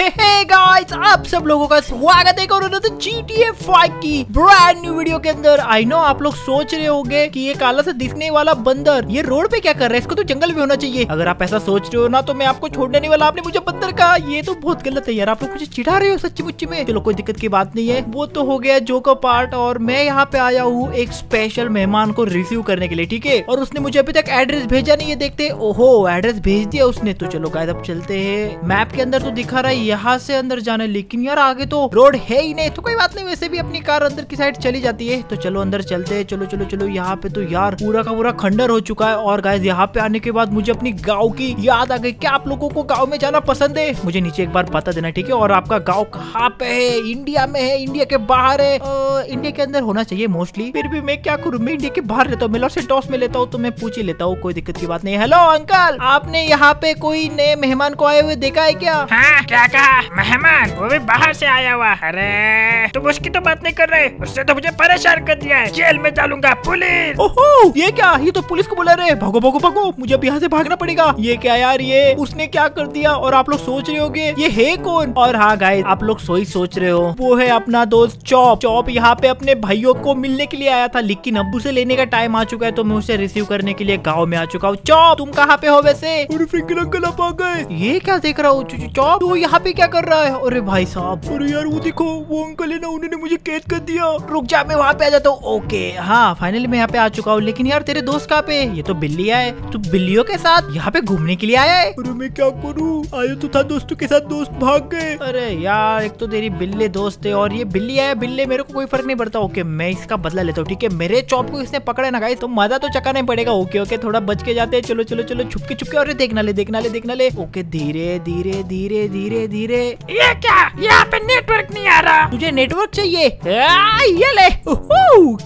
Guys आप सब लोगों का स्वागत है और GTA 5 की ब्रांड न्यू वीडियो के अंदर। आई नो आप लोग सोच रहे होंगे कि ये काला से दिखने वाला बंदर, ये रोड पे क्या कर रहा है? इसको तो जंगल में होना चाहिए। अगर आप ऐसा सोच रहे हो ना तो मैं आपको छोड़ने नहीं वाला। आपने मुझे बंदर कहा। ये तो बहुत गलत है यार। आप लोग मुझे चिढ़ा रहे हो सच्ची मुच्ची में। चलो, कोई दिक्कत की बात नहीं है। वो तो हो गया जो का पार्ट और मैं यहाँ पे आया हूँ एक स्पेशल मेहमान को रिसीव करने के लिए, ठीक है? और उसने मुझे अभी तक एड्रेस भेजा नहीं है, देखते ओहो एड्रेस भेज दिया उसने। तो चलो गाइस अब चलते हैं। मैप के अंदर तो दिखा रहा है यहाँ से अंदर जाना है लेकिन यार आगे तो रोड है ही नहीं तो कोई बात नहीं, वैसे भी अपनी कार अंदर की साइड चली जाती है। तो चलो अंदर चलते हैं, चलो चलो चलो, यहाँ पे तो यार पूरा का पूरा खंडर हो चुका है। और गाइस यहाँ पे आने के बाद मुझे अपनी गाँव की याद आ गई। क्या आप लोगों को गाँव में जाना पसंद है? मुझे नीचे एक बार बता देना, ठीक है? और आपका गाँव कहाँ पे है? इंडिया में है? इंडिया के बाहर है? इंडिया के अंदर होना चाहिए मोस्टली फिर भी मैं क्या करूँ? मैं इंडिया के बाहर रहता हूँ, मैं लॉस में लेता हूँ तो मैं पूछ ही लेता हूँ, कोई दिक्कत की बात नहीं। हेलो अंकल आपने यहाँ पे कोई नए मेहमान को आए हुए देखा है क्या? हाँ क्या कहा मेहमान वो भी बाहर से आया हुआ। अरे तुम उसकी तो बात नहीं कर रहे। उससे तो मुझे परेशान कर दिया है। जेल में डालूँगा पुलिस! ओहो ये क्या? ये तो पुलिस को बुला रहे हैं। भागो भागो भागो मुझे अब यहाँ से भागना पड़ेगा। ये क्या यार ये? उसने क्या कर दिया? और आप लोग सोच रहे होगे ये है कौन? और हाँ गाय आप लोग सोई सोच रहे हो। वो है अपना दोस्त चौप। चौप यहाँ पे अपने भाइयों को मिलने के लिए आया था लेकिन अब उसे लेने का टाइम आ चुका है तो मैं उसे रिसीव करने के लिए गाँव में आ चुका हूँ। चौप तुम कहाँ पे हो वैसे? अंकल आप आ गए ये क्या देख रहा हूँ? चौप तू यहाँ पे क्या कर रहा है? अरे भाई साहब। अरे यार वो देखो वो अंकल है ना उन्होंने मुझे कैद कर दिया। रुक जा मैं वहाँ पे आ जाता हूँ। ओके हाँ फाइनली मैं यहाँ पे आ चुका हूँ। लेकिन यार तेरे दोस्त कहाँ पे ये तो बिल्ली है। तू बिल्लियों के साथ यहाँ पे घूमने के लिए आया है? अरे मैं क्या करूँ? आया तो था दोस्तों के साथ दोस्त भाग गए। अरे यार एक तो तेरी बिल्ली दोस्त है और ये बिल्ली आया बिल्ली मेरे को कोई फ़र्क नहीं पड़ता। ओके मैं इसका बदला लेता हूँ ठीक है? मेरे चौप को इसने पकड़े ना गाइस तो मज़ा तो चकाना ही पड़ेगा। ओके ओके थोड़ा बच के जाते हैं। चलो चलो चलो छुपके छुपके और देखना ले देखना ले देखना ले। ओके धीरे धीरे धीरे धीरे धीरे ये क्या? यहाँ पे नेटवर्क नहीं आ रहा। तुझे नेटवर्क चाहिए। आ, ये ले।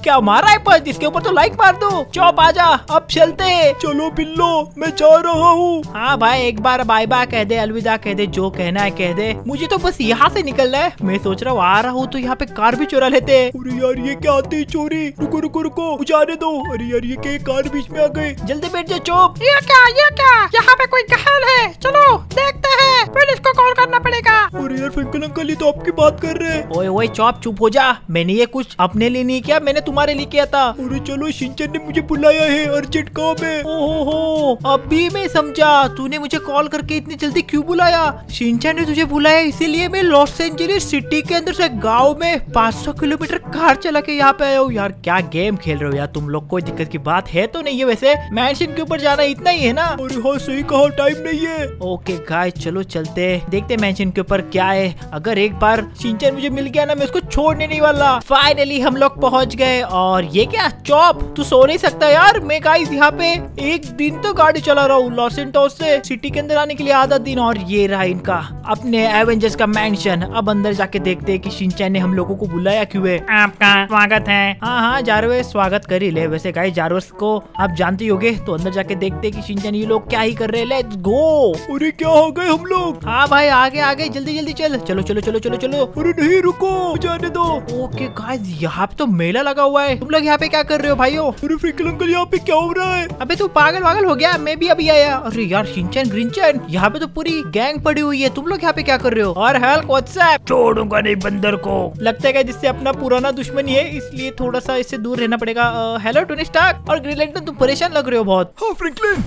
क्या मारा है पंच इसके ऊपर तो लाइक मार दो। चौप आजा अब चलते चलो बिल्लो मैं जा रहा हूँ। हाँ भाई एक बार बाय बाय कह दे अलविदा कह दे जो कहना है कह दे। मुझे तो बस यहाँ से निकलना है। मैं सोच रहा हूँ आ रहा हूँ तो यहाँ पे कार भी चुरा लेते अरे यार ये क्या आती है चोरी? रुको रुको रुको जाने दो। अरे यार ये क्या कार बीच में आ गई? जल्दी बैठ जाओ चौप। ये क्या? ये क्या? यहाँ पे कोई घायल है? चलो देखते हैं। पुलिस को कॉल करना पड़ेगा। अरे यार फिंकल अंकल ये तो आपकी बात कर रहे हैं। ओए ओए चौप चुप हो जा। मैंने ये कुछ अपने लिए नहीं किया मैंने तुम्हारे लिए किया था। अरे चलो शिंचन ने मुझे बुलाया है अर्जेंट काम है। ओहो हो अभी मैं समझा तूने मुझे कॉल करके इतनी जल्दी क्यों बुलाया? शिंचन ने तुझे बुलाया इसीलिए मैं लॉस एंजलिस सिटी के अंदर से गाँव में 500 किलोमीटर कार चला के यहाँ पे आया हूँ। यार क्या गेम खेल रहे हो यार? तुम लोग कोई दिक्कत की बात है तो नहीं है वैसे। मैंशन के ऊपर जाना इतना ही है ना? अरे हाँ सही कहा टाइम नहीं है। ओके गाय चलो चलते देखते मैंशन के ऊपर क्या है? अगर एक बार सिंचन मुझे मिल गया ना मैं उसको छोड़ने नहीं वाला। फाइनली हम लोग पहुँच गए। और ये क्या? चौप! तू सो नहीं सकता यार। मैं गाइस यहाँ पे एक दिन तो गाड़ी चला रहा हूँ लॉस एंटोस से सिटी के अंदर आने के लिए आधा दिन। और ये रहा इनका अपने एवेंजर्स का मैंशन अब अंदर जाके देखते हैं कि शिनचैन ने हम लोगों को बुलाया क्यों है। आपका स्वागत है। हाँ हाँ जारवेस स्वागत कर ही ले। वैसे गाइस जारवेस को आप जानते ही होगे तो अंदर जाके देखते हैं कि शिनचैन ये लोग क्या ही कर रहे हैं। लेट्स गो अरे क्या हो गए हम लोग? हाँ भाई आगे आगे जल्दी जल्दी जल्दी चल। चलो चलो चलो चलो चलो। अरे नहीं रुको जाने दो। ओके गाइस यहाँ पे तो मेला लगा हुआ है। तुम लोग यहाँ पे क्या कर रहे हो भाइयों? अरे फ्रिकल अंकल यहाँ पे क्या हो रहा है? अबे तू पागल वागल हो गया। मैं भी अभी आया। अरे यार शिनचैन ग्रिंचन यहाँ पे तो पूरी गैंग पड़ी हुई है। तुम लोग यहाँ पे क्या कर रहे हो? और हेल्प व्हाट्सएप छोड़ूँगा नहीं बंदर को। लगता है जिससे अपना पुराना दुश्मनी है इसलिए थोड़ा सा इससे दूर रहना पड़ेगा। हेलो टोनी स्टार्क और ग्रीनलैंटन तुम परेशान लग रहे हो बहुत। हाँ फ्रैंकलिन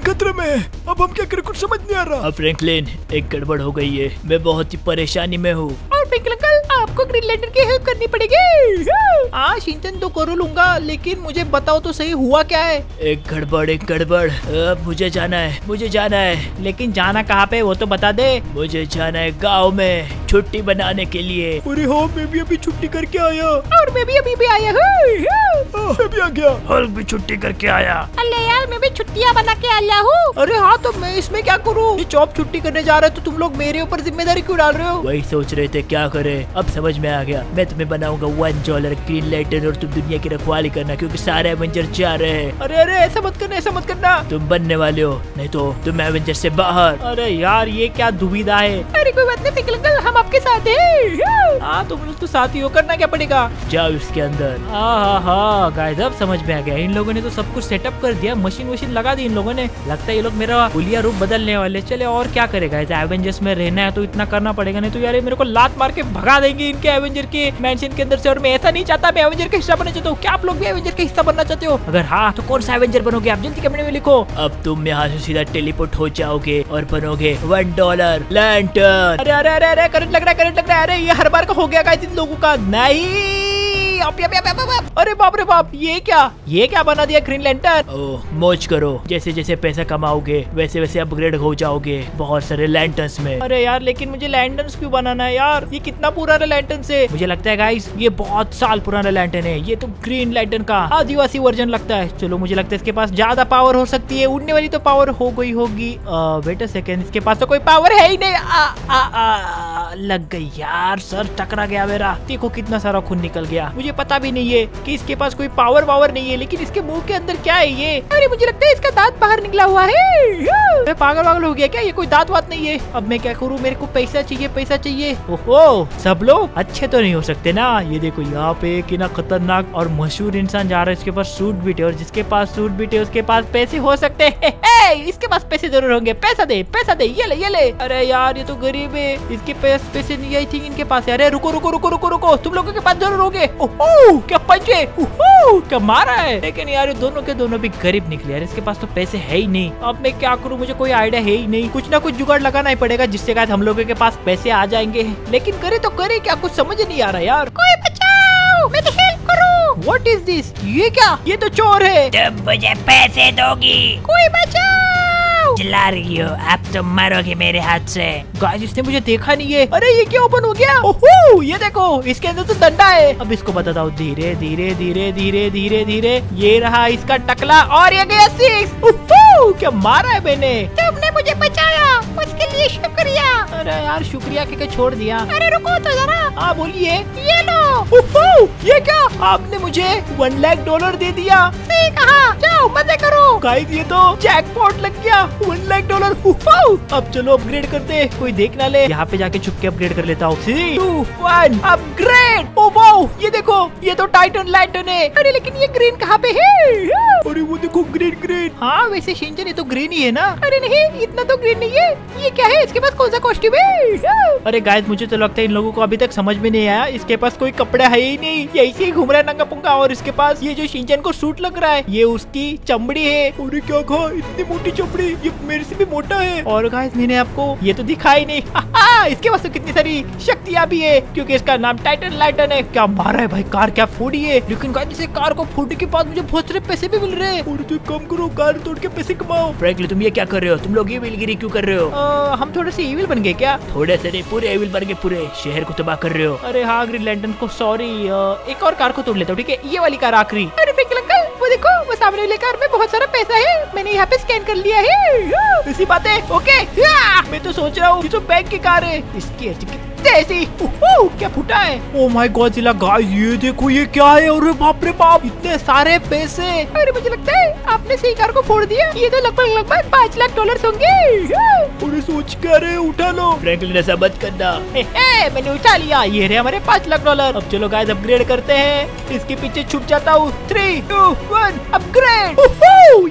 खतरे में है। अब हम क्या करें? कुछ समझ नहीं आ रहा। अब फ्रैंकलिन एक गड़बड़ हो गई है। मैं बहुत ही परेशानी में हूँ। और फ्रैंकलिन अंकल आपको ग्रीनलैंटन की हेल्प करनी पड़ेगी। हाँ शिंचन तो करो लूँगा लेकिन मुझे बताओ तो सही हुआ क्या है? एक गड़बड़ एक गड़बड़। अब मुझे जाना है मुझे जाना है। लेकिन जाना कहाँ पे वो तो बता दे। मुझे जाना है गाँव में छुट्टी बनाने के लिए। अरे हाँ मैं भी अभी छुट्टी करके आया। और मैं भी अभी भी आया हूँ। हाँ, मैं भी आ गया। हल्क भी छुट्टी करके आया। अरे यार मैं भी छुट्टियाँ बना के आया हूँ। अरे हाँ तो मैं इसमें क्या करूँ? ये जॉब छुट्टी करने जा रहे हो तो तुम लोग मेरे ऊपर ज़िम्मेदारी क्यों डाल रहे हो? वही सोच रहे थे क्या करे? अब समझ में आ गया। मैं तुम्हें बनाऊँगा वन डॉलर ग्रीन लाइटर और तुम दुनिया की रखवाली करना क्योंकि सारे एवेंजर जा रहे हैं। अरे अरे ऐसा मत करना ऐसा मत करना। तुम बनने वाले हो नहीं तो तुम एवेंजर से बाहर। अरे यार ये क्या दुविधा है? अरे कोई बात नहीं अंकल हम आपके साथ है। हाँ तुम लोग तो साथ ही हो करना क्या पड़ेगा? जाओ इसके अंदर। हाँ हाँ गाइस अब समझ में आ गया। इन लोगों ने तो सब कुछ सेटअप कर दिया मशीन वशीन लगा दी इन लोगों ने। लगता है ये लोग मेरा पुलिया रूप बदलने वाले चले और क्या करेगा? एवेंजर्स में रहना है तो इतना करना पड़ेगा नहीं तो यार मेरे को लात मार के भगा देंगे इनके एवेंजर के मैंशन के अंदर से। और मैं ऐसा नहीं चाहता मैं एवेंजर का हिस्सा बनना चाहता हूँ। क्या आप लोग भी एवेंजर का हिस्सा बनना चाहते हो? अगर हाँ तो कौन सा एवेंजर बनोगे? आप जल्दी कमेंट में लिखो। अब तुम यहाँ से सीधा टेलीपोर्ट हो जाओगे और बनोगे वन डॉलर लैंटर्न अरे अरे अरे अरे करंट लग रहा है करंट लग रहा है। अरे ये हर बार का हो गया इन लोगों का। नहीं! अरे बाप रे बाप ये क्या? ये क्या बना दिया ग्रीन लैंटर्न ओह मौज करो। जैसे जैसे पैसा कमाओगे वैसे वैसे अपग्रेड हो जाओगे बहुत सारे लैंटर्स में। अरे यार लेकिन मुझे लैंटर्स क्यों बनाना है यार? ये कितना पुराना लैंटर्न है। मुझे लगता है गाइस ये बहुत साल पुराना लैंटर्न है। ये तो ग्रीन लैंटर्न का आदिवासी वर्जन लगता है। चलो मुझे लगता है इसके पास ज़्यादा पावर हो सकती है। उड़ने वाली तो पावर हो गई होगी। वेट सेकेंड इसके पास तो कोई पावर है ही नहीं। आ, आ, आ, लग गई यार, सर टकरा गया मेरा। देखो कितना सारा खून निकल गया। मुझे पता भी नहीं है कि इसके पास कोई पावर वावर नहीं है, लेकिन इसके मुँह के अंदर क्या है ये? अरे, मुझे लगता है इसका दांत बाहर निकला हुआ है। मैं पागल वागल हो गया क्या? ये कोई दांत वात नहीं है। अब मैं क्या करूँ? मेरे को पैसा चाहिए पैसा चाहिए। ओहो, सब लोग? अच्छे तो नहीं हो सकते ना। ये देखो, यहाँ पे कि ना खतरनाक और मशहूर इंसान जा रहा है, इसके पास सूट बीटे और जिसके पास सूट बीटे उसके पास पैसे हो सकते हैं। इसके पास पैसे ज़रूर होंगे। पैसा दे पैसा दे। ये ले ये ले। अरे यार, ये तो गरीब है। इसके पास पैसे नहीं आई थिंक इनके पास अरे रुको रुको रुको रुको रुको। तुम लोगों के पास ज़रूर होंगे। क्या पंचे क्या मारा है? लेकिन यार दोनों के दोनों भी गरीब निकले। यार इसके पास तो पैसे है ही नहीं। अब मैं क्या करूँ? मुझे कोई आइडिया है ही नहीं। कुछ ना कुछ जुगाड़ लगाना ही पड़ेगा जिससे क्या हम लोगों के पास पैसे आ जाएँगे। लेकिन करे तो करे क्या कुछ समझ नहीं आ रहा यार। कोई बचाओ मेरी हेल्प करो। व्हाट इज़ दिस ये क्या? ये तो चोर है। तुम मुझे पैसे दोगी। कोई बचाओ। चिल्ला रही हो अब तुम मरोगे मेरे हाथ से। गाइस इसने मुझे देखा नहीं है। अरे ये क्या ओपन हो गया? ओहो ये देखो इसके अंदर तो डंडा है। अब इसको बताता हूँ धीरे धीरे धीरे धीरे धीरे धीरे। ये रहा इसका टकला और ये गया सिक्स ओहो क्या मारा है मैंने? तुमने मुझे बचाया। उसके लिए शुक्रिया। अरे यार शुक्रिया के, के छोड़ दिया। अरे रुको तो जरा। हाँ बोलिए। ये लो। ये क्या? आपने मुझे वन लाख डॉलर दे दिया। सही कहा? जाओ मज़े करो। गाइस ये तो जैकपॉट लग गया। वन लाख डॉलर अब चलो अपग्रेड करते कोई देख ना ले। यहाँ पे जाके छुप के अपग्रेड कर लेता हूँ। Three two one upgrade oh wow ये देखो ये तो टाइटन लैंटर्न है। अरे लेकिन ये ग्रीन कहाँ पे है? अरे वो देखो ग्रीन ग्रीन हाँ वैसे शिंजन ये तो ग्रीन ही है ना। अरे नहीं इतना तो ग्रीन नहीं है। ये क्या है? इसके पास कौन सा कॉस्ट्यूम है? अरे गाइस मुझे तो लगता है इन लोगों को अभी तक समझ में नहीं आया। इसके पास कोई कपड़े है ही नहीं ये ऐसे ही घूम रहा है नंगा पुंगा और इसके पास ये जो शिंचन को सूट लग रहा है ये उसकी चमड़ी है। अरे क्या कहा इतनी मोटी चपड़ी ये मेरे से भी मोटा है। और गाइस मैंने आपको ये तो दिखा ही नहीं इसके पास तो कितनी सारी शक्तियाँ भी है क्योंकि इसका नाम टाइटन लाइटन है। क्या मारा है भाई कार क्या फोड़ी है? लेकिन गाइस इसे कार को फोड़ने के बाद मुझे बहुत सारे पैसे भी मिल रहे हैं। और तो काम करो कार तोड़ के पैसे कमाओ। फ्रैंकली तुम ये क्या कर रहे हो? तुम लोग ये विलगिरी क्यों कर रहे हो? आ, हम थोड़े से इविल बन गए क्या? थोड़े से नहीं पूरे इविल बन गए पूरे। शहर को तबाह कर रहे हो। अरे हाँ ग्रीन लैंडन को सॉरी एक और कार को तोड़ लेता हूँ, ठीक है? ये वाली कार आखिरी। अरे अंकल, वो देखो, वो सामने वाली कार में बहुत सारा पैसा है। मैंने यहाँ पे स्कैन कर लिया है। इसी बात है ओके मैं तो सोच रहा हूँ जो बैंक की कार है, इसकी क्या फूटा है? ओ माय गॉड जिला गाइस ये देखो ये क्या है? अरे बाप रे बाप इतने सारे पैसे। अरे मुझे लगता है आपने सही कार को फोड़ दिया। ये तो लगभग लगभग पाँच लाख डॉलर होंगे। अरे सोच क्या रहे उठा लो। फ्रैंकलिन ऐसा मत करना। मैंने उठा लिया। ये रहे हमारे पाँच लाख डॉलर अब चलो गाइस अपग्रेड करते हैं। इसके पीछे छुप जाता हूँ। थ्री टू वन अपग्रेड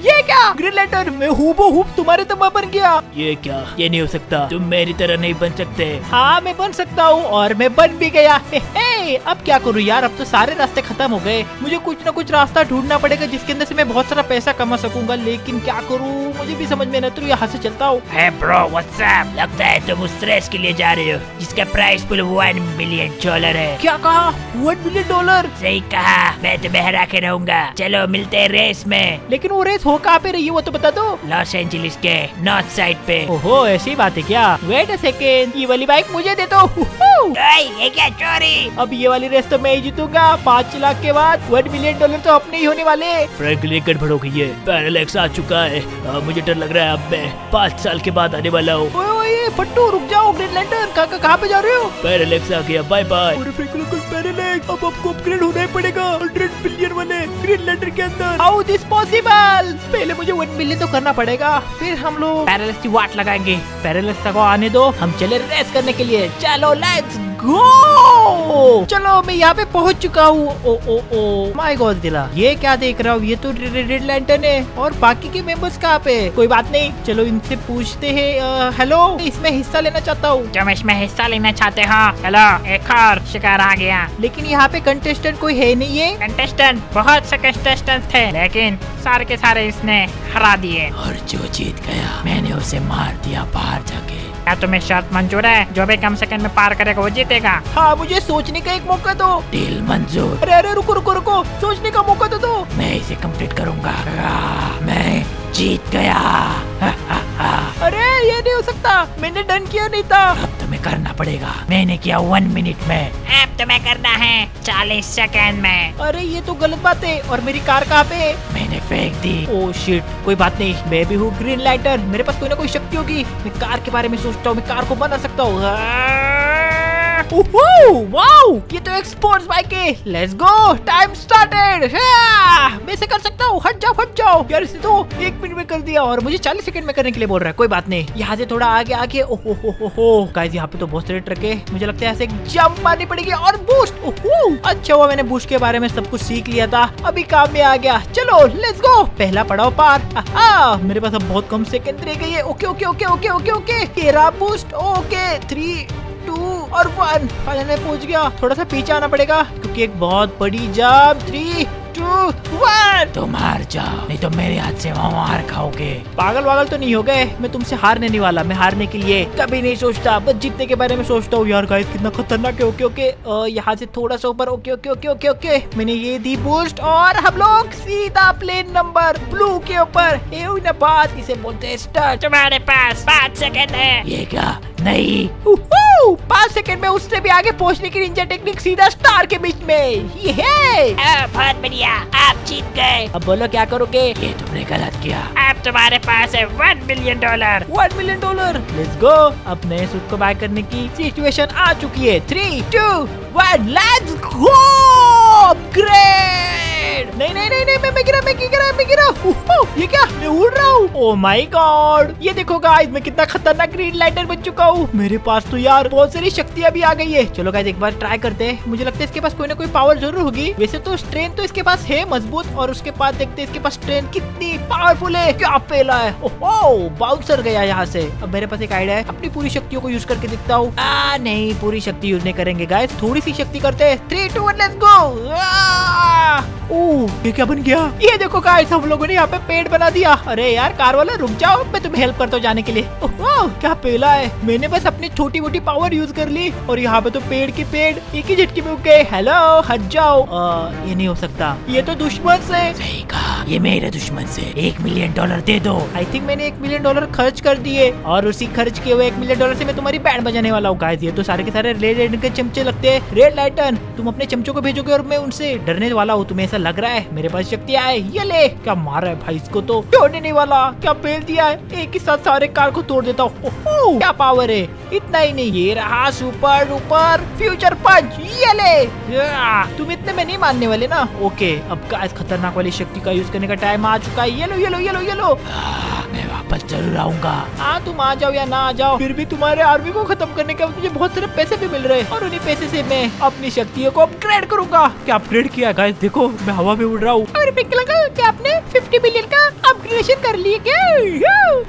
ये क्या? ग्रीन लैंटर्न मैं हूबो हूब तुम्हारे तो मैं बन गया। ये क्या? ये नहीं हो सकता। तुम मेरी तरह नहीं बन सकते। हाँ मैं बन सकता हूँ और मैं बन भी गया। हे, हे, अब क्या करूँ यार? अब तो सारे रास्ते खत्म हो गए। मुझे कुछ ना कुछ रास्ता ढूंढना पड़ेगा जिसके अंदर से मैं बहुत सारा पैसा कमा सकूँगा लेकिन क्या करूँ? मुझे भी समझ में नहीं तो यहाँ से चलता हूँ। ब्रो व्हाट्सएप लगता है तुम उस रेस के लिए जा रहे हो जिसका prize pool one million dollar है। क्या कहा? वन मिलियन डॉलर सही कहा मैं तुम्हें हरा के रहूँगा। चलो मिलते हैं रेस में। लेकिन वो रेस हो कहाँ पे रही है वो तो बता दो। लॉस एंजलिस के नॉर्थ साइड पे। ओहो ऐसी बात है क्या? वेट अ सेकेंड ये वाली बाइक मुझे दे दो। ये क्या चोरी? अब ये वाली रेस तो मैं ही जीतूँगा। पाँच लाख के बाद वन मिलियन डॉलर तो अपने ही होने वाले। फ्रैंकलिन गड़बड़ हो गई है। पैरालेक्स आ चुका है। आ, मुझे डर लग रहा है अब मैं पाँच साल के बाद आने वाला हूँ। फट्टू रुक जाओ ग्रीन लैंडर कहाँ कहाँ पे जा रहे हो? पैरालेक्स आ गया। बाय बाय गाइस अब आपको अपग्रेड होना ही पड़ेगा। हंड्रेड बिलियन वाले ग्रीन लेटर के अंदर। हाउ दिस पॉसिबल पहले मुझे वन बिलियन तो करना पड़ेगा, फिर हम लोग पैरालिस की वाट लगाएँगे। पैरालिस आने दो, हम चले रेस करने के लिए। चलो लेट्स गो चलो मैं यहाँ पे पहुँच चुका हूँ। ओ ओ ओ। माय गॉड दिला। ये क्या देख रहा हूँ? ये तो रेड लैंटर्न है। और बाकी के मेंबर्स कहाँ पे कोई बात नहीं। चलो इनसे पूछते हैं हेलो इसमें हिस्सा लेना चाहता हूँ। तुम इसमें हिस्सा लेना चाहते हो चलो एक और शिकार आ गया। लेकिन यहाँ पे कंटेस्टेंट कोई है नहीं है। कंटेस्टेंट बहुत से कंटेस्टेंट थे लेकिन सारे के सारे इसने हरा दिए। और जो जीत गया मैंने उसे मार दिया बाहर जाके। क्या तुम्हें शर्त मंजूर है। जो भी कम सेकंड में पार करेगा वो जीतेगा। हाँ मुझे सोचने का एक मौका दो। डील मंजूर। अरे अरे रुको रुको रुको सोचने का मौका तो दो। मैं इसे कंप्लीट करूँगा। मैं जीत गया। अरे ये नहीं हो सकता। मैंने डन किया नहीं था। अब तुम्हें करना पड़ेगा। मैंने किया वन मिनट में। अब तुम्हें करना है चालीस सेकेंड में। अरे ये तो गलत बात है। और मेरी कार कहाँ पे मैंने फेंक दी। ओ शिट कोई बात नहीं। मैं भी हूँ ग्रीन लाइटर मेरे पास कोई ना कोई शक्ति होगी। मैं कार के बारे में सोचता हूँ। मैं कार को बना सकता हूँ। ये तो बाइक है। लेट्स गो टाइम स्टार्टेड मैं कर सकता हूँ। हट जाओ हट जाओ। यार तो एक मिनट में कर दिया और मुझे चालीस सेकंड में करने के लिए बोल रहा है। कोई बात नहीं। यहाँ से थोड़ा आगे आगे। ओहो गाइस यहाँ पे तो बहुत सारे ट्रक है। मुझे लगता है ऐसे जंप मारनी पड़ेगी और बूस्ट ओहो! अच्छा हुआ मैंने बूस्ट के बारे में सब कुछ सीख लिया था। अभी काम में आ गया। चलो लेट्स गो पहला पड़ाव पार। मेरे पास अब बहुत कम सेकंड रह गई है। Okay okay okay okay okay okay boost okay three और वन। फाइनल में पहुँच गया। थोड़ा सा पीछे आना पड़ेगा, क्योंकि एक बहुत बड़ी जाप थ्री। वन। तुम हार जाओ नहीं तो मेरे हाथ से वहाँ हार खाओगे। पागल वागल तो नहीं हो गए? मैं तुमसे हारने नहीं वाला मैं हारने के लिए कभी नहीं सोचता। बस जीतने के बारे में सोचता हूँ। यार गाइस कितना खतरनाक है। Okay okay. यहाँ से थोड़ा सा ऊपर। Okay okay okay okay okay. मैंने ये दी बूस्ट और हम लोग सीधा प्लेन नंबर ब्लू के ऊपर। बात इसे बोलते हैं तुम्हारे पास पाँच सेकंड है। ये क्या? नहीं। पाँच सेकंड में उससे भी आगे पहुँचने की निंजा टेक्निक सीधा स्टार के बीच में। ये है। बहुत बढ़िया आप जीत गए। अब बोलो क्या करोगे? ये तुमने गलत किया। अब तुम्हारे पास है one million dollar one million dollar let's go अब नए सूट को बाय करने की सिचुएशन आ चुकी है। Three two one let's go upgrade नहीं नहीं नहीं नहीं, मैं मैं गिरा मैं गिरा मैं गिरा। ये क्या? मैं उड़ रहा हूँ। ओ माय गॉड ये देखो गाइस मैं कितना खतरनाक ग्रीन लाइटर बन चुका हूँ। मेरे पास तो यार बहुत सारी शक्तियाँ भी आ गई है। चलो गाइस एक बार ट्राई करते हैं। मुझे लगता है इसके पास कोई ना कोई पावर ज़रूर होगी। वैसे तो स्ट्रेंथ तो इसके पास है मज़बूत, और उसके बाद देखते इसके पास स्ट्रेंथ कितनी पावरफुल है। क्या पेला है? ओहो बाउंसर गया यहाँ से। अब मेरे पास एक आइडिया है। अपनी पूरी शक्तियों को यूज़ करके दिखता हूँ। नहीं, पूरी शक्ति यूज़ नहीं करेंगे गाइस थोड़ी सी शक्ति करते हैं। Three two one let's go oh ये क्या बन गया? ये देखो गाइस हम लोगों ने यहाँ पे पेड़ बना दिया। अरे यार कार वाला रुक जाओ मैं तुम्हें हेल्प करता हूँ जाने के लिए। ओह क्या पेला है। मैंने बस अपनी छोटी मोटी पावर यूज़ कर ली और यहाँ पे तो पेड़ के पेड़ एक ही झटके में उग गए। हेलो हट जाओ। आ, ये नहीं हो सकता। ये तो दुश्मन से। सही कहा ये मेरे दुश्मन से। एक मिलियन डॉलर दे दो। आई थिंक मैंने एक मिलियन डॉलर खर्च कर दिए और उसी खर्च किए हुए एक मिलियन डॉलर से मैं तुम्हारी बैंड बजाने वाला हूँ गाइस ये तो सारे के सारे रेड रेड के चमचे लगते हैं रेड लाइटन तुम अपने चमचों को भेजोगे और मैं उनसे डरने वाला हूँ तुम्हें ऐसा लग रहा है मेरे पास शक्ति है ये ले। क्या मारा है भाई इसको तो? छोड़ने नहीं वाला। क्या बेल दिया है? एक ही साथ सारे कार को तोड़ देता हूँ। क्या पावर है? इतना ही नहीं, ये रहा सुपर डुपर फ्यूचर पंच ये ले। तुम इतने में नहीं मानने वाले ना? ओके अब खतरनाक वाली शक्ति का यूज़ करने का टाइम आ चुका है। ये लो ये लो ये लो ये लो। वापस ज़रूर आऊँगा। हाँ तुम आ जाओ या ना आ जाओ फिर भी तुम्हारे आर्मी को खत्म करने के बाद मुझे बहुत सारे पैसे भी मिल रहे हैं। और उन्हीं पैसे से मैं अपनी शक्तियों को अपग्रेड करूँगा। क्या अपग्रेड किया गाइस देखो मैं हवा में उड़ रहा हूँ। अंकल क्या आपने 50 मिलियन का अपग्रेडेशन कर लिए क्या?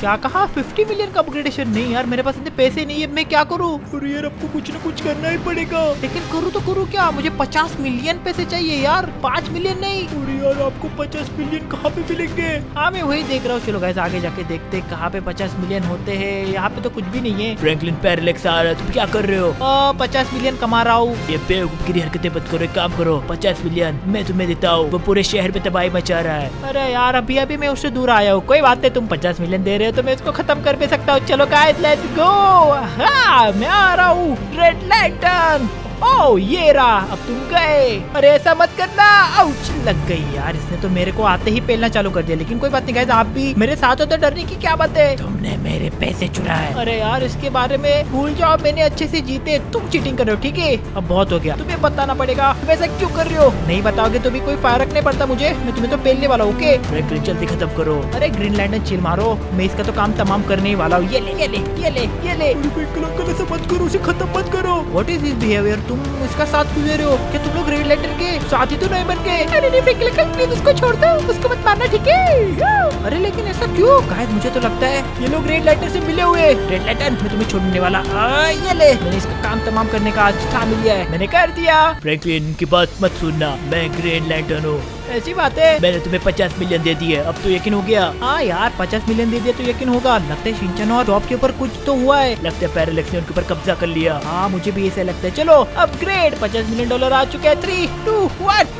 क्या कहा? 50 मिलियन का अपग्रेडेशन नहीं यार मेरे पास इतने पैसे नहीं है मैं क्या करूँ? यार आपको कुछ ना कुछ करना ही पड़ेगा। लेकिन करूँ तो करूँ क्या? मुझे 50 मिलियन पैसे चाहिए यार पाँच मिलियन नहीं। यार आपको पचास मिलियन कहाँ पे मिलेंगे? हाँ मैं वही देख रहा हूँ। चलो गैस आगे जाके देखते हैं कहाँ पे 50 मिलियन होते हैं। यहाँ पे तो कुछ भी नहीं है। फ्रैंकलिन पैरलेक्स आ रहा है। तुम क्या कर रहे हो? पचास मिलियन कमा रहा हूँ। ये बेवकूफगिरी हरकतें मत करो काम करो। 50 मिलियन मैं तुम्हें देता हूँ। वो पूरे शहर में तबाही मचा रहा है। अरे यार अभी अभी मैं उससे दूर आया हूँ। कोई बात नहीं तुम 50 मिलियन दे रहे हो तो मैं उसको खत्म कर भी सकता हूँ। चलो गाइस लेट्स गो हाँ मैं आ रहा हूँ। रेड लैंटर्न ओ ये रहा। अब तुम गए। अरे ऐसा मत करना। आउच लग गई यार। इसने तो मेरे को आते ही पेलना चालू कर दिया। लेकिन कोई बात नहीं गाइस आप भी मेरे साथ हो तो डरने की क्या बात है? तुमने मेरे पैसे चुराए अरे यार इसके बारे में भूल जाओ। मैंने अच्छे से जीते। तुम चीटिंग कर रहे हो ठीक है? अब बहुत हो गया। तुम्हें बताना पड़ेगा। ऐसा क्यों कर रहे हो? नहीं बताओगे तो भी कोई फ़र्क नहीं पड़ता मुझे। मैं तुम्हें तो पेलने वाला हूँ जल्दी खत्म करो। अरे ग्रीन लैंडन चिल मारो। मैं इसका तो काम तमाम करने ही वाला हूँ। ये ले ये ले ये ले ये ले। मत करो उसे खत्म मत करो। व्हाट इज़ दिस बिहेवियर तुम इसका साथ क्यों दे रहे हो? क्या तुम लोग रेड लेटर के साथी तो नहीं बन गए अरे नहीं प्लीज़ उसको छोड़ दो। उसको मत मारना, ठीक है? अरे लेकिन ऐसा क्यों? गायद मुझे तो लगता है ये लोग रेड लाइटर से मिले हुए रेड लाइटर मैं तुम्हें छोड़ने वाला। ये ले। मैंने इसका काम तमाम करने का आज काम लिया है। मैंने कर दिया। फ्रैंकलिन की बात मत सुनना। मैं ग्रेड लेटर हूँ। ऐसी बात। है मैंने तुम्हें पचास मिलियन दे दिए अब तो यकीन हो गया। हाँ यार पचास मिलियन दे दिया तो यकीन होगा। लगता है शिनचैन और टॉप के ऊपर कुछ तो हुआ है। लगता है पैरालेक्स ने उनके ऊपर कब्जा कर लिया। हाँ मुझे भी ऐसा लगता है। चलो अपग्रेड पचास मिलियन डॉलर आ चुके हैं। थ्री टू वन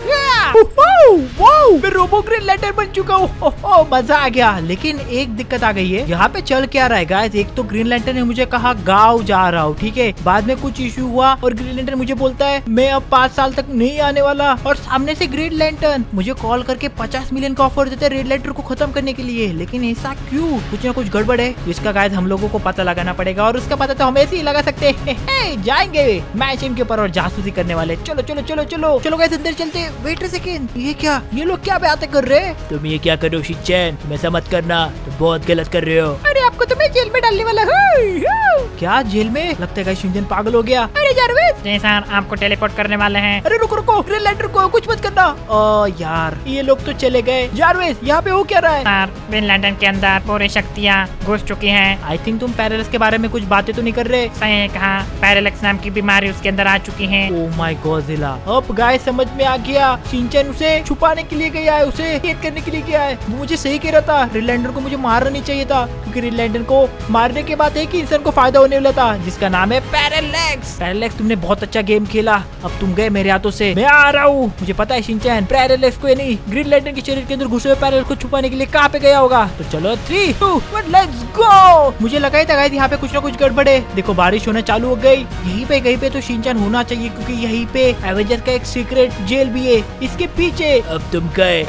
मैं रोबो ग्रीन लेटर बन चुका हूँ। मज़ा आ गया। लेकिन एक दिक्कत आ गई है। यहाँ पे चल क्या रहा है गाइस एक तो ग्रीन लैंटर्न ने मुझे कहा गाँव जा रहा हूँ। ठीक है? बाद में कुछ इश्यू हुआ और ग्रीन लैंटर्न मुझे बोलता है मैं अब पाँच साल तक नहीं आने वाला और सामने से ग्रीन लैंटर्न मुझे कॉल करके पचास मिलियन का ऑफ़र देते रेड लेटर को खत्म करने के लिए। लेकिन ऐसा क्यों? कुछ ना कुछ गड़बड़ है। इसका गाइस हम लोगों को पता लगाना पड़ेगा और उसका पता तो हम ऐसे ही लगा सकते हैं। जाएँगे। मैच के ऊपर और जासूसी करने वाले। चलो चलो चलो चलो। चलो गाइस अंदर चलते। वेट सेकेंड ये क्या? ये लोग क्या बातें कर रहे हैं? तुम ये क्या करो शिचैन तुम ऐसा मत करना। तुम बहुत गलत कर रहे हो। अरे आपको तो मैं जेल में डालने वाला हूँ। क्या जेल में? लगता है शिंजन पागल हो गया। अरे जारवेद आपको टेलीपोर्ट करने वाले हैं। अरे रुको रुको। ग्रीन लैंटर्न को कुछ मत करना। ओ यार। ये लोग तो चले गए। जारवेज यहाँ पे हो क्या रहा है? सर ग्रीन लैंटर्न के अंदर पूरी शक्तियाँ घुस चुकी हैं। आई थिंक तुम पैरल्स के बारे में कुछ बातें तो नहीं कर रहे। सही कहा? पैरालेक्स नाम की बीमारी उसके अंदर आ चुकी है। ओ माय गॉजिला अब गाय समझ में आ गया। सिंचन उसे छुपाने के लिए गया है उसे कैद करने के लिए गया है। वो मुझे सही कह रहा था। रिलैंडर को मुझे मारना नहीं चाहिए था क्योंकि रिलैंडर को मारने के बाद एक इंसान को फ़ायदा होने वाला था जिसका नाम है पैरालेक्स पैरालेक्स तुमने बहुत अच्छा गेम खेला। अब तुम गए मेरे हाथों से। मैं आ रहा हूँ। मुझे पता है सिंचन पैरालेक्स को नहीं। ग्रीन लैंटर्न के शरीर के अंदर घुसे हुए पैरालेक्स को छुपाने के लिए कहाँ पे गया होगा? तो चलो three two one let's go मुझे लगा ही था गाइस यहाँ पे कुछ ना कुछ गड़बड़े देखो बारिश होना चालू हो गई। यहीं पे कहीं पे तो शिनचैन होना चाहिए क्योंकि यहीं पे एवेंजर्स का एक सीक्रेट जेल भी है। इसके पीछे अब तुम गए।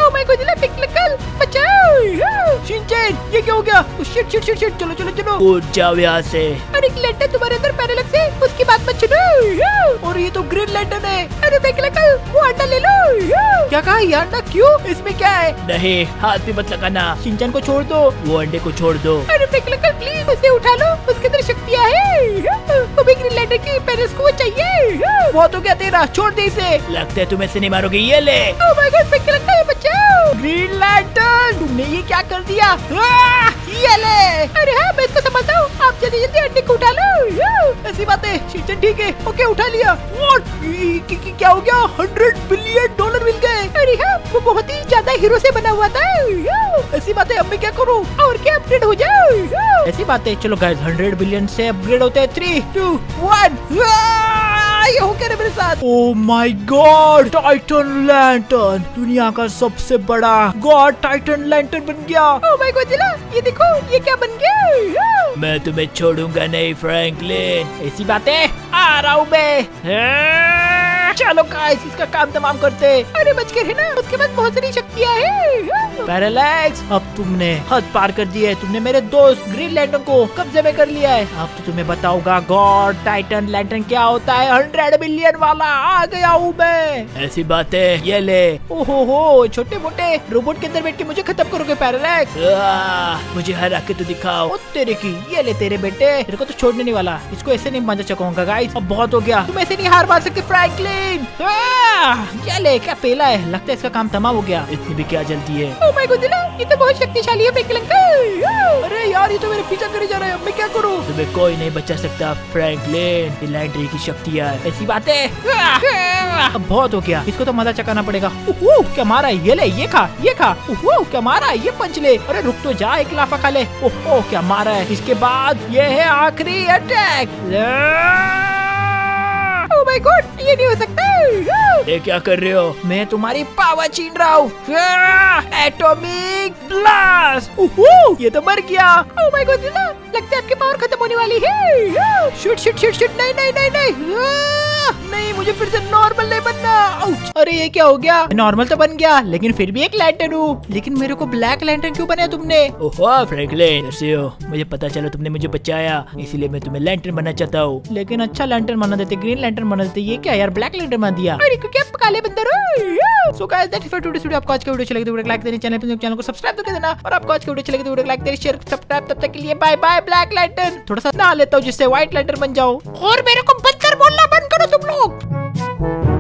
बचाओ! शिनचैन ये क्या हो गया? शिट शिट शिट शिट चलो चलो चलो। कूद जाओ यहाँ से। अरे एक लेटर तुम्हारे अंदर पैरालेक्स है। उसकी बात मत सुनो। और ये तो ग्रीन लैंटर्न है। अरे पिकलकल वो अंडा ले लो। क्या कहा? ये अंडा क्यों? इसमें क्या है? नहीं हाथ भी मत लगाना। शिनचैन को छोड़ दो वो अंडे को छोड़ दो। अरे पिकलकल प्लीज़ उसे उठा लो। उसके अंदर शक्तियाँ है। वो ग्रीन लेटर की पैरेंट्स को वो चाहिए। बहुत हो गया तेरा छोड़ दे इसे। लगता है तुम ऐसे नहीं मारोगे ये ले। माय गॉड ग्रीन लैंटर्न तुमने ये क्या कर दिया? आह! ये ले। ऐसी बात। है ठीक है। ओके, उठा लिया। ये क्या हो गया? हंड्रेड बिलियन डॉलर मिल गए। अरे हाँ वो बहुत ही ज़्यादा हीरो से बना हुआ था। ऐसी बात है अब मैं क्या करूँ? और क्या अपग्रेड हो जाए? ऐसी बात। है चलो गाइस हंड्रेड बिलियन से अपग्रेड होते हैं। थ्री टू वन ये हो क्या मेरे साथ। Oh my god titan lantern दुनिया का सबसे बड़ा गॉड टाइटन लैंटर्न बन गया। ओ माय गॉड ये देखो ये क्या बन गया? मैं तुम्हें छोड़ूँगा नहीं फ्रैंकलिन ऐसी बातें है आ रहा हूँ मैं। चलो गाइस इसका काम तमाम करते अरे बच गए है ना, उसके पास बहुत सारी शक्तियाँ हैं। पैरालैक्स अब तुमने हद पार कर दी है। तुमने मेरे दोस्त ग्रीन लैंटर्न को कब्जे में कर लिया है। अब तो तुम्हें बताऊँगा गॉड टाइटन लैंटर्न क्या होता है? हंड्रेड बिलियन वाला, आ गया हूँ मैं। ऐसी बात है ये ले। ओहो हो छोटे मोटे रोबोट के अंदर बैठ के मुझे खत्म करोगे पैरालैक्स मुझे हरा के तो दिखाओ। ओ, तेरे की, ये ले तेरे बेटे। तेरे को तो छोड़ने नहीं वाला। इसको ऐसे नहीं मांझा चकाऊँगा गाइस अब बहुत हो गया। तुम ऐसे नहीं हार मार सकते फ्रैंकलिन आह, ये ले क्या पेला है? लगता है इसका काम तमाम हो गया। इतनी भी क्या जल्दी है? ओ माय गॉड ये तो बहुत शक्तिशाली है अरे यार ये तो मेरे पीछा करे जा रहे हैं मैं क्या करूँ? तुम्हें कोई नहीं बचा सकता फ्रैंकलिन लैंड्री की शक्तियाँ है। ऐसी बात है। अब बहुत हो गया। इसको तो मज़ा चकाना पड़ेगा। क्या मारा है? ये ले ये खा ये खा। क्या मारा है? ये पंच ले। अरे रुक तो जा एक लाफा खा ले। ओहो क्या मारा है? इसके बाद ये है आखिरी अटैक माय गॉड ये नहीं हो सकता। ये क्या कर रहे हो? मैं तुम्हारी पावर छीन रहा हूँ। एटॉमिक ब्लास्ट ये तो मर गया। ओ माय गॉड लगता है आपकी पावर खत्म होने वाली है। शूट शूट शूट शूट नहीं नहीं नहीं नहीं। नहीं मुझे फिर से नॉर्मल नहीं बनना। आउच। अरे ये क्या हो गया? नॉर्मल तो बन गया लेकिन फिर भी एक लैंटर्न हूँ। लेकिन मेरे को ब्लैक लैंटर्न क्यों बनाया तुमने? ओहो फ्रैंकलिन हो। मुझे पता चला तुमने मुझे बचाया इसीलिए मैं तुम्हें लैंटर्न बनना चाहता हूँ। लेकिन अच्छा लैंटर्न बना देते ग्रीन लैंटर्न बना देते ये क्या यार ब्लैक लैंटर्न बना दिया? अरे आप काले बंदर? So guys that's for today's video आपको आज का वीडियो अच्छा लगे तो वीडियो लाइक देना चैनल पे चैनल को सब्सक्राइब तो कर देना। और आपको आज का वीडियो अच्छा लगे तो वीडियो लाइक देना शेयर सब्सक्राइब तब तक के लिए बाय बाय ब्लैक लैंटर्न थोड़ा सा नहा लेता हूँ जिससे व्हाइट लैंटर्न बन जाओ और मेरे को बंदर बोलना बंद करो तुम लोग। 哦。